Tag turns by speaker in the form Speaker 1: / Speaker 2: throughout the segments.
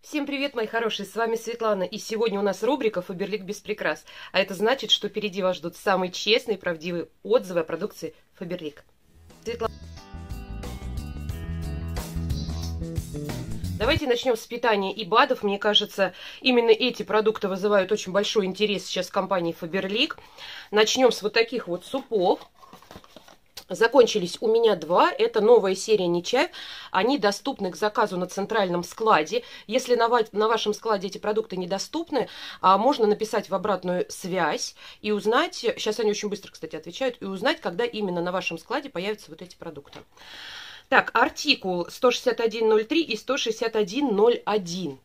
Speaker 1: Всем привет, мои хорошие, с вами Светлана, и сегодня у нас рубрика «Фаберлик без прикрас», а это значит, что впереди вас ждут самые честные и правдивые отзывы о продукции Фаберлик. Светлана. Давайте начнем с питания и БАДов. Мне кажется, именно эти продукты вызывают очень большой интерес сейчас компании Faberlic. Начнем с вот таких вот супов. Закончились у меня два. Это новая серия Нечаев. Они доступны к заказу на центральном складе. Если на, на вашем складе эти продукты недоступны, а, можно написать в обратную связь и узнать, сейчас они очень быстро, кстати, отвечают, и узнать, когда именно на вашем складе появятся вот эти продукты. Так, артикул 161.03 и 161.01.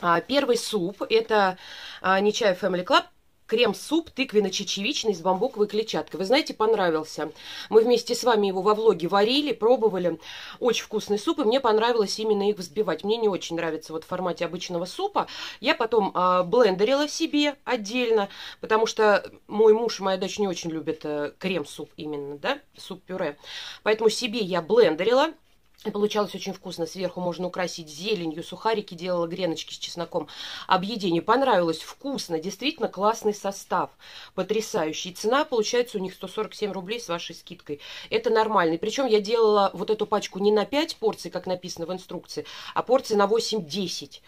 Speaker 1: А, первый суп – это а, Нечаев Family Club – крем-суп тыквенно-чечевичный с бамбуковой клетчаткой. Вы знаете, понравился. Мы вместе с вами его во влоге варили, пробовали. Очень вкусный суп, и мне понравилось именно их взбивать. Мне не очень нравится вот в формате обычного супа. Я потом э, блендерила себе отдельно, потому что мой муж и моя дочь не очень любят э, крем-суп именно, да, суп-пюре. Поэтому себе я блендерила получалось очень вкусно. Сверху можно украсить зеленью. Сухарики делала греночки с чесноком. Объедение понравилось. Вкусно. Действительно классный состав. Потрясающий. Цена получается у них 147 рублей с вашей скидкой. Это нормальный. Причем я делала вот эту пачку не на 5 порций, как написано в инструкции, а порции на 8-10.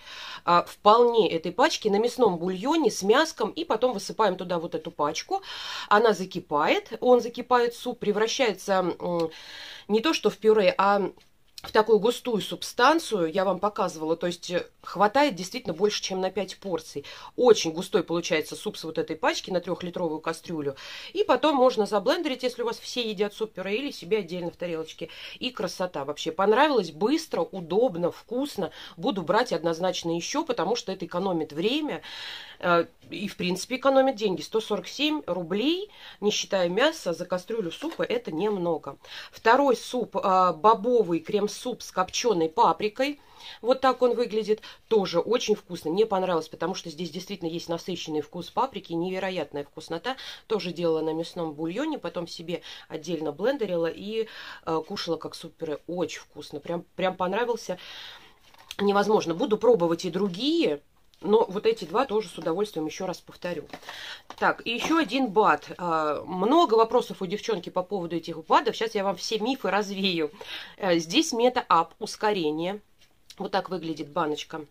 Speaker 1: А, вполне этой пачки на мясном бульоне с мяском. И потом высыпаем туда вот эту пачку. Она закипает. Он закипает. Суп превращается не то что в пюре, а в такую густую субстанцию, я вам показывала, то есть э, хватает действительно больше, чем на 5 порций. Очень густой получается суп с вот этой пачки на трехлитровую кастрюлю. И потом можно заблендерить, если у вас все едят суп-пюре, или себе отдельно в тарелочке. И красота вообще. Понравилось быстро, удобно, вкусно. Буду брать однозначно еще, потому что это экономит время. Э, и, в принципе, экономит деньги. 147 рублей, не считая мяса, за кастрюлю супа это немного. Второй суп, э, бобовый крем-суп с копченой паприкой. Вот так он выглядит. Тоже очень вкусно. Мне понравилось, потому что здесь действительно есть насыщенный вкус паприки, невероятная вкуснота. Тоже делала на мясном бульоне, потом себе отдельно блендерила и э, кушала как супер. Очень вкусно. Прям, прям понравился. Невозможно. Буду пробовать и другие но вот эти два тоже с удовольствием еще раз повторю. Так, и еще один БАД. А, много вопросов у девчонки по поводу этих БАДов. Сейчас я вам все мифы развею. Э, здесь мета-ап, ускорение. Вот так выглядит баночка.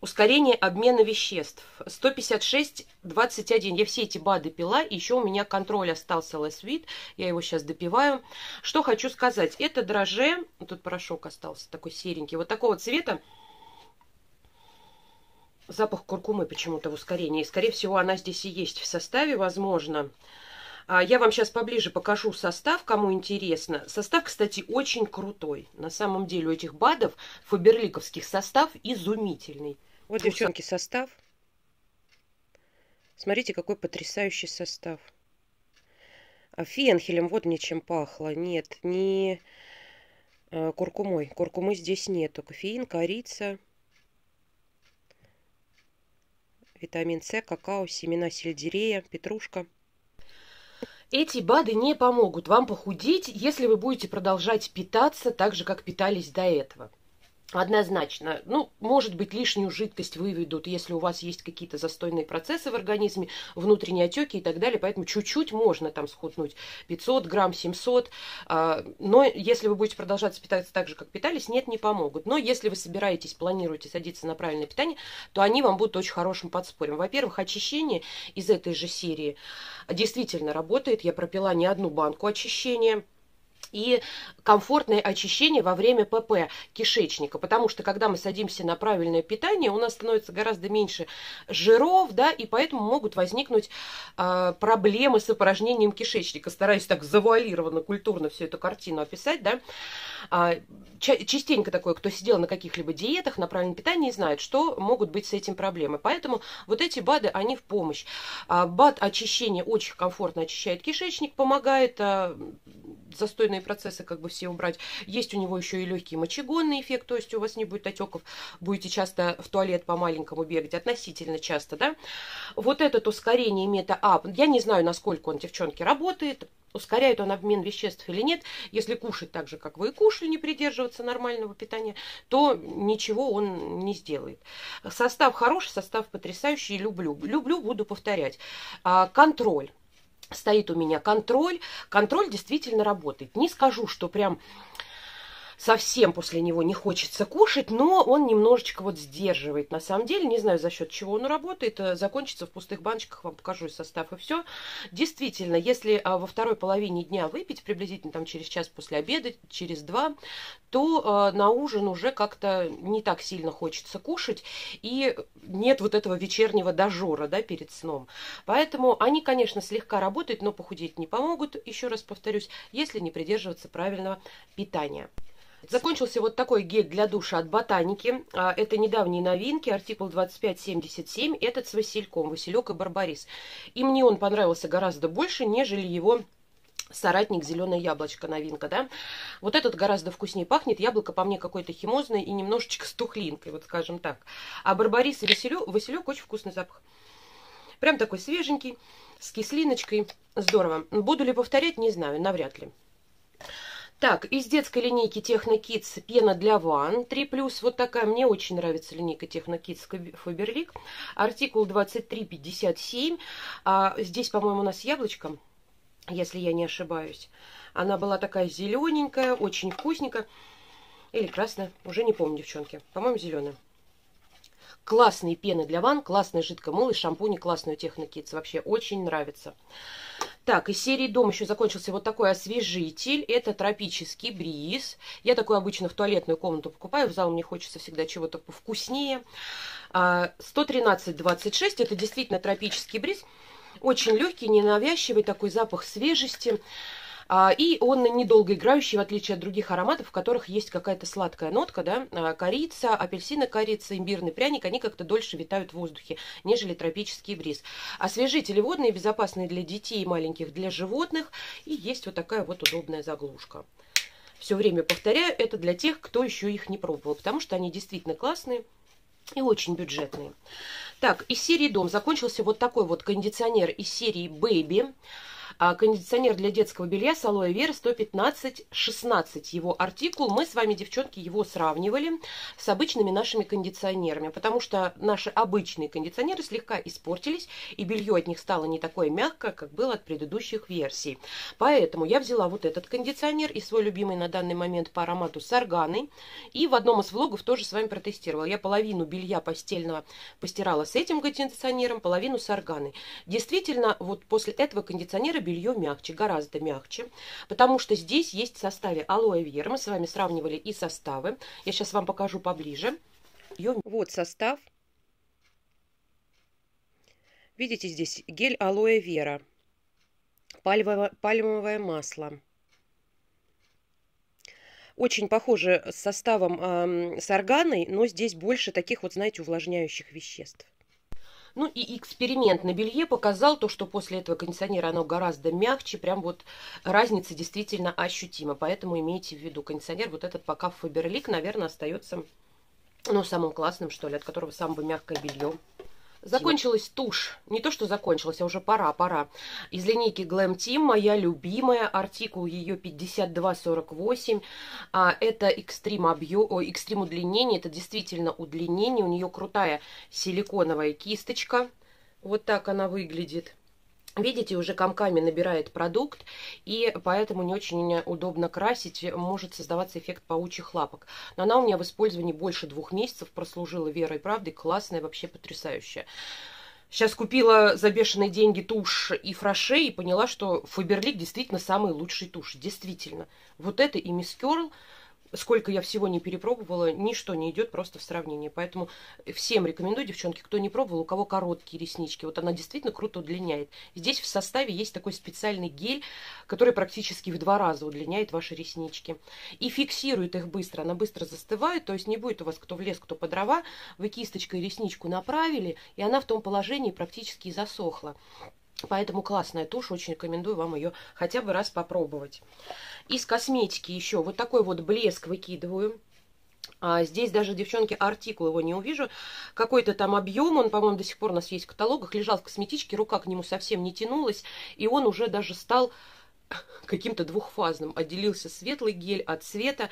Speaker 1: Ускорение обмена веществ. 156-21. Я все эти БАДы пила. Еще у меня контроль остался Sweet. Я его сейчас допиваю. Что хочу сказать. Это дроже. Тут порошок остался такой серенький. Вот такого цвета запах куркумы почему-то в ускорении. скорее всего, она здесь и есть в составе, возможно. А я вам сейчас поближе покажу состав, кому интересно. Состав, кстати, очень крутой. На самом деле у этих БАДов фаберликовских состав изумительный. Вот, девчонки, состав. Смотрите, какой потрясающий состав. А фенхелем вот мне чем пахло. Нет, не а, куркумой. Куркумы здесь нету. Кофеин, корица, витамин С, какао, семена сельдерея, петрушка. Эти БАДы не помогут вам похудеть, если вы будете продолжать питаться так же, как питались до этого. Однозначно. Ну, может быть, лишнюю жидкость выведут, если у вас есть какие-то застойные процессы в организме, внутренние отеки и так далее. Поэтому чуть-чуть можно там схуднуть. 500 грамм, 700. А, но если вы будете продолжать питаться так же, как питались, нет, не помогут. Но если вы собираетесь, планируете садиться на правильное питание, то они вам будут очень хорошим подспорьем. Во-первых, очищение из этой же серии действительно работает. Я пропила не одну банку очищения и комфортное очищение во время ПП кишечника, потому что когда мы садимся на правильное питание, у нас становится гораздо меньше жиров, да, и поэтому могут возникнуть э, проблемы с опорожнением кишечника. Стараюсь так завуалированно, культурно всю эту картину описать, да. А, частенько такое, кто сидел на каких-либо диетах, на правильном питании, знает, что могут быть с этим проблемы. Поэтому вот эти БАДы, они в помощь. А, БАД очищения очень комфортно очищает кишечник, помогает а, застойные процессы как бы все убрать. Есть у него еще и легкий мочегонный эффект, то есть у вас не будет отеков, будете часто в туалет по-маленькому бегать, относительно часто, да. Вот этот ускорение мета-ап, я не знаю, насколько он, девчонки, работает, ускоряет он обмен веществ или нет. Если кушать так же, как вы и кушали, не придерживаться нормального питания, то ничего он не сделает. Состав хороший, состав потрясающий, люблю. Люблю, буду повторять. А, контроль стоит у меня контроль. Контроль действительно работает. Не скажу, что прям совсем после него не хочется кушать, но он немножечко вот сдерживает. На самом деле, не знаю, за счет чего он работает, э, закончится в пустых баночках, вам покажу состав и все. Действительно, если а, во второй половине дня выпить, приблизительно там через час после обеда, через два, то а, на ужин уже как-то не так сильно хочется кушать, и нет вот этого вечернего дожора, да, перед сном. Поэтому они, конечно, слегка работают, но похудеть не помогут, еще раз повторюсь, если не придерживаться правильного питания. Закончился вот такой гель для душа от Ботаники. А, это недавние новинки, артикул 2577. Этот с васильком, василек и барбарис. И мне он понравился гораздо больше, нежели его соратник зеленое яблочко новинка, да. Вот этот гораздо вкуснее пахнет. Яблоко по мне какое-то химозное и немножечко с тухлинкой, вот скажем так. А барбарис и василек, василек очень вкусный запах. Прям такой свеженький, с кислиночкой. Здорово. Буду ли повторять, не знаю, навряд ли. Так, из детской линейки Техно Kids пена для ванн 3+. Вот такая, мне очень нравится линейка Техно Kids Фаберлик. Артикул 2357. А, здесь, по-моему, у нас яблочко, если я не ошибаюсь. Она была такая зелененькая, очень вкусненькая. Или красная, уже не помню, девчонки. По-моему, зеленая. Классные пены для ванн, классные жидкомолы, шампуни, классную Техно Kids. Вообще очень нравится. Так, из серии «Дом» еще закончился вот такой освежитель. Это тропический бриз. Я такой обычно в туалетную комнату покупаю. В зал мне хочется всегда чего-то повкуснее. 113,26. А, это действительно тропический бриз. Очень легкий, ненавязчивый такой запах свежести. А, и он недолго играющий, в отличие от других ароматов, в которых есть какая-то сладкая нотка, да, а, корица, апельсина, корица, имбирный пряник, они как-то дольше витают в воздухе, нежели тропический бриз. Освежители водные, безопасные для детей и маленьких, для животных, и есть вот такая вот удобная заглушка. Все время повторяю, это для тех, кто еще их не пробовал, потому что они действительно классные и очень бюджетные. Так, из серии «Дом» закончился вот такой вот кондиционер из серии «Baby». А, кондиционер для детского белья с алоэ вера 115-16 его артикул. Мы с вами, девчонки, его сравнивали с обычными нашими кондиционерами, потому что наши обычные кондиционеры слегка испортились, и белье от них стало не такое мягкое, как было от предыдущих версий. Поэтому я взяла вот этот кондиционер и свой любимый на данный момент по аромату Сарганы, и в одном из влогов тоже с вами протестировала. Я половину белья постельного постирала с этим кондиционером, половину Сарганы. Действительно, вот после этого кондиционера белье мягче, гораздо мягче, потому что здесь есть в составе алоэ вера. Мы с вами сравнивали и составы. Я сейчас вам покажу поближе. Вот состав. Видите, здесь гель алоэ вера, пальмовое, пальмовое масло. Очень похоже с составом э, с органой, но здесь больше таких вот, знаете, увлажняющих веществ. Ну и эксперимент на белье показал то, что после этого кондиционера оно гораздо мягче, прям вот разница действительно ощутима. Поэтому имейте в виду, кондиционер вот этот пока Фаберлик, наверное, остается ну, самым классным, что ли, от которого самое мягкое белье. Закончилась тушь. Не то, что закончилась, а уже пора, пора. Из линейки Glam Team, моя любимая, артикул ее 5248. А, это экстрим объем, о, экстрим удлинение. Это действительно удлинение. У нее крутая силиконовая кисточка. Вот так она выглядит. Видите, уже комками набирает продукт, и поэтому не очень удобно красить, может создаваться эффект паучьих лапок. Но она у меня в использовании больше двух месяцев прослужила верой и правдой, классная, вообще потрясающая. Сейчас купила за бешеные деньги тушь и фраше и поняла, что Фаберлик действительно самый лучший тушь. Действительно. Вот это и Мисс Керл сколько я всего не перепробовала, ничто не идет просто в сравнении. Поэтому всем рекомендую, девчонки, кто не пробовал, у кого короткие реснички, вот она действительно круто удлиняет. Здесь в составе есть такой специальный гель, который практически в два раза удлиняет ваши реснички. И фиксирует их быстро, она быстро застывает, то есть не будет у вас кто в лес, кто по дрова, вы кисточкой ресничку направили, и она в том положении практически засохла. Поэтому классная тушь, очень рекомендую вам ее хотя бы раз попробовать. Из косметики еще вот такой вот блеск выкидываю. А здесь даже, девчонки, артикул его не увижу. Какой-то там объем, он, по-моему, до сих пор у нас есть в каталогах, лежал в косметичке, рука к нему совсем не тянулась, и он уже даже стал каким-то двухфазным. Отделился светлый гель от цвета.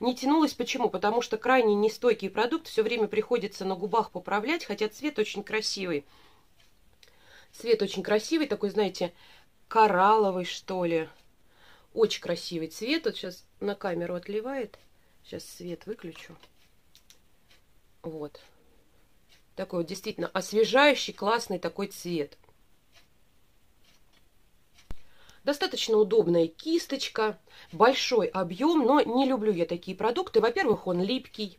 Speaker 1: Не тянулось почему? Потому что крайне нестойкий продукт, все время приходится на губах поправлять, хотя цвет очень красивый. Цвет очень красивый, такой, знаете, коралловый, что ли. Очень красивый цвет. Вот сейчас на камеру отливает. Сейчас свет выключу. Вот. Такой вот действительно освежающий, классный такой цвет. Достаточно удобная кисточка, большой объем, но не люблю я такие продукты. Во-первых, он липкий,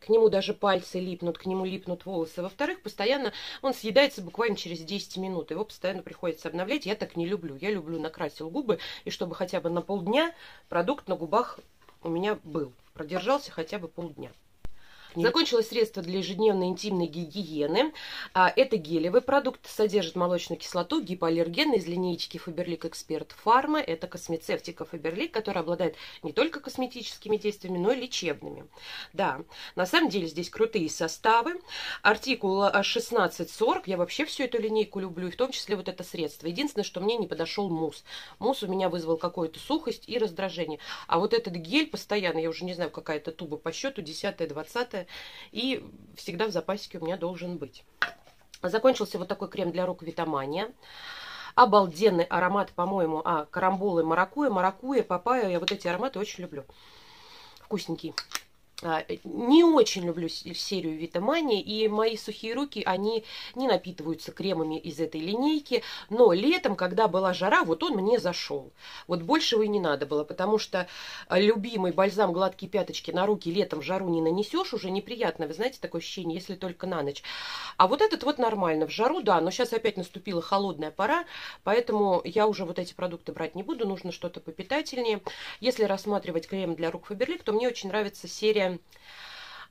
Speaker 1: к нему даже пальцы липнут, к нему липнут волосы. Во-вторых, постоянно он съедается буквально через 10 минут. Его постоянно приходится обновлять. Я так не люблю. Я люблю накрасил губы, и чтобы хотя бы на полдня продукт на губах у меня был. Продержался хотя бы полдня. Закончилось средство для ежедневной интимной гигиены. А, это гелевый продукт, содержит молочную кислоту, гипоаллерген из линейки Faberlic Expert Pharma. Это космецевтика Faberlic, которая обладает не только косметическими действиями, но и лечебными. Да, на самом деле здесь крутые составы. Артикул 1640. Я вообще всю эту линейку люблю, и в том числе вот это средство. Единственное, что мне не подошел мусс. Мусс у меня вызвал какую-то сухость и раздражение. А вот этот гель постоянно, я уже не знаю, какая-то туба по счету, 10-20 и всегда в запасике у меня должен быть. Закончился вот такой крем для рук Витамания. Обалденный аромат, по-моему, а, карамболы, маракуя, маракуя, папайя. Я вот эти ароматы очень люблю. Вкусненький. А, не очень люблю серию Витамани, и мои сухие руки, они не напитываются кремами из этой линейки, но летом, когда была жара, вот он мне зашел. Вот большего и не надо было, потому что любимый бальзам гладкие пяточки на руки летом в жару не нанесешь, уже неприятно, вы знаете, такое ощущение, если только на ночь. А вот этот вот нормально, в жару, да, но сейчас опять наступила холодная пора, поэтому я уже вот эти продукты брать не буду, нужно что-то попитательнее. Если рассматривать крем для рук Фаберлик, то мне очень нравится серия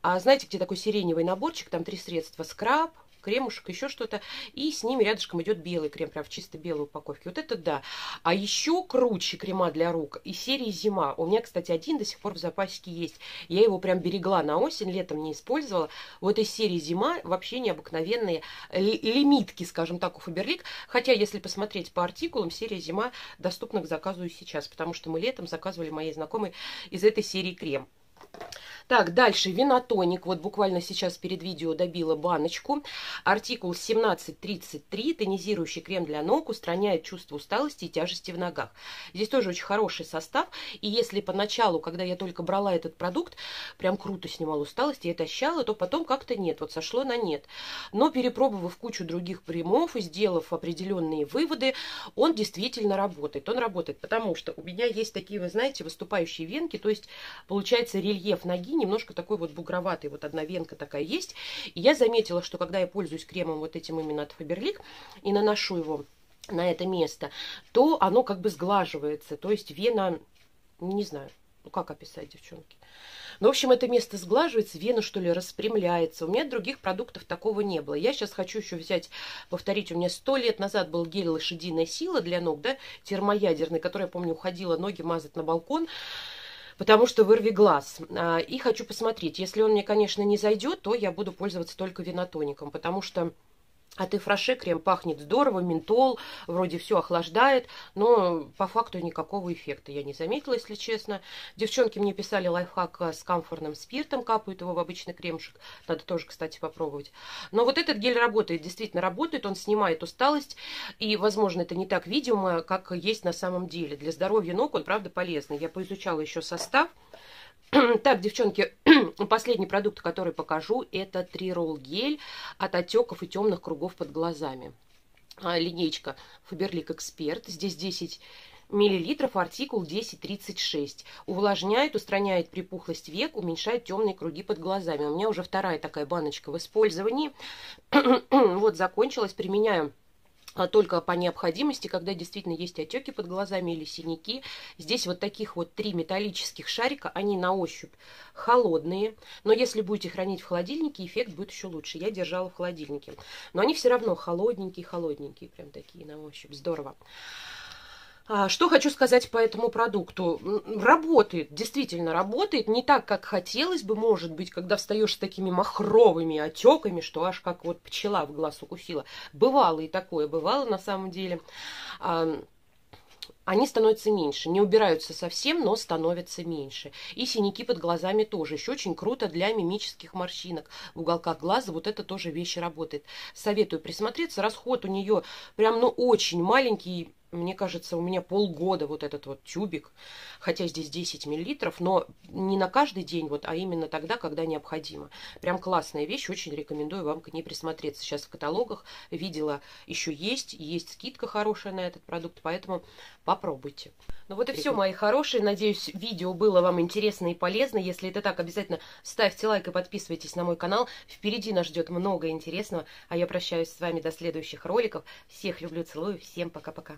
Speaker 1: а знаете, где такой сиреневый наборчик, там три средства, скраб, кремушек, еще что-то. И с ними рядышком идет белый крем, прям в чисто белой упаковке. Вот это да. А еще круче крема для рук из серии «Зима». У меня, кстати, один до сих пор в запасике есть. Я его прям берегла на осень, летом не использовала. Вот из серии «Зима» вообще необыкновенные лимитки, скажем так, у Фаберлик. Хотя, если посмотреть по артикулам, серия «Зима» доступна к заказу и сейчас, потому что мы летом заказывали моей знакомой из этой серии крем. Так, дальше винотоник. Вот буквально сейчас перед видео добила баночку. Артикул 1733. Тонизирующий крем для ног. Устраняет чувство усталости и тяжести в ногах. Здесь тоже очень хороший состав. И если поначалу, когда я только брала этот продукт, прям круто снимал усталость, я это ощущала, то потом как-то нет. Вот сошло на нет. Но перепробовав кучу других кремов и сделав определенные выводы, он действительно работает. Он работает, потому что у меня есть такие, вы знаете, выступающие венки. То есть получается рельеф ноги немножко такой вот бугроватый, вот одна венка такая есть. И я заметила, что когда я пользуюсь кремом вот этим именно от Faberlic и наношу его на это место, то оно как бы сглаживается. То есть вена, не знаю, ну как описать, девчонки. Ну, в общем, это место сглаживается, вена, что ли, распрямляется. У меня других продуктов такого не было. Я сейчас хочу еще взять, повторить, у меня сто лет назад был гель «Лошадиная сила» для ног, да, термоядерный, который, я помню, уходила ноги мазать на балкон потому что вырви глаз. А, и хочу посмотреть. Если он мне, конечно, не зайдет, то я буду пользоваться только винотоником, потому что от Ифраше крем пахнет здорово, ментол, вроде все охлаждает, но по факту никакого эффекта я не заметила, если честно. Девчонки мне писали лайфхак с камфорным спиртом, капают его в обычный кремшик. Надо тоже, кстати, попробовать. Но вот этот гель работает, действительно работает, он снимает усталость, и, возможно, это не так видимо, как есть на самом деле. Для здоровья ног он, правда, полезный. Я поизучала еще состав. Так, девчонки, последний продукт, который покажу, это трирол гель от отеков и темных кругов под глазами. А, линейка Faberlic Expert. Здесь 10 миллилитров, артикул 1036. Увлажняет, устраняет припухлость век, уменьшает темные круги под глазами. У меня уже вторая такая баночка в использовании. вот, закончилась. Применяю только по необходимости, когда действительно есть отеки под глазами или синяки. Здесь вот таких вот три металлических шарика, они на ощупь холодные, но если будете хранить в холодильнике, эффект будет еще лучше. Я держала в холодильнике, но они все равно холодненькие-холодненькие, прям такие на ощупь, здорово. А, что хочу сказать по этому продукту. Работает, действительно работает. Не так, как хотелось бы, может быть, когда встаешь с такими махровыми отеками, что аж как вот пчела в глаз укусила. Бывало и такое, бывало на самом деле они становятся меньше. Не убираются совсем, но становятся меньше. И синяки под глазами тоже. Еще очень круто для мимических морщинок в уголках глаза. Вот это тоже вещь работает. Советую присмотреться. Расход у нее прям, ну, очень маленький мне кажется, у меня полгода вот этот вот тюбик, хотя здесь 10 миллилитров, но не на каждый день, вот, а именно тогда, когда необходимо. Прям классная вещь, очень рекомендую вам к ней присмотреться. Сейчас в каталогах видела, еще есть, есть скидка хорошая на этот продукт, поэтому попробуйте. Ну вот и все, мои хорошие. Надеюсь, видео было вам интересно и полезно. Если это так, обязательно ставьте лайк и подписывайтесь на мой канал. Впереди нас ждет много интересного. А я прощаюсь с вами до следующих роликов. Всех люблю, целую. Всем пока-пока.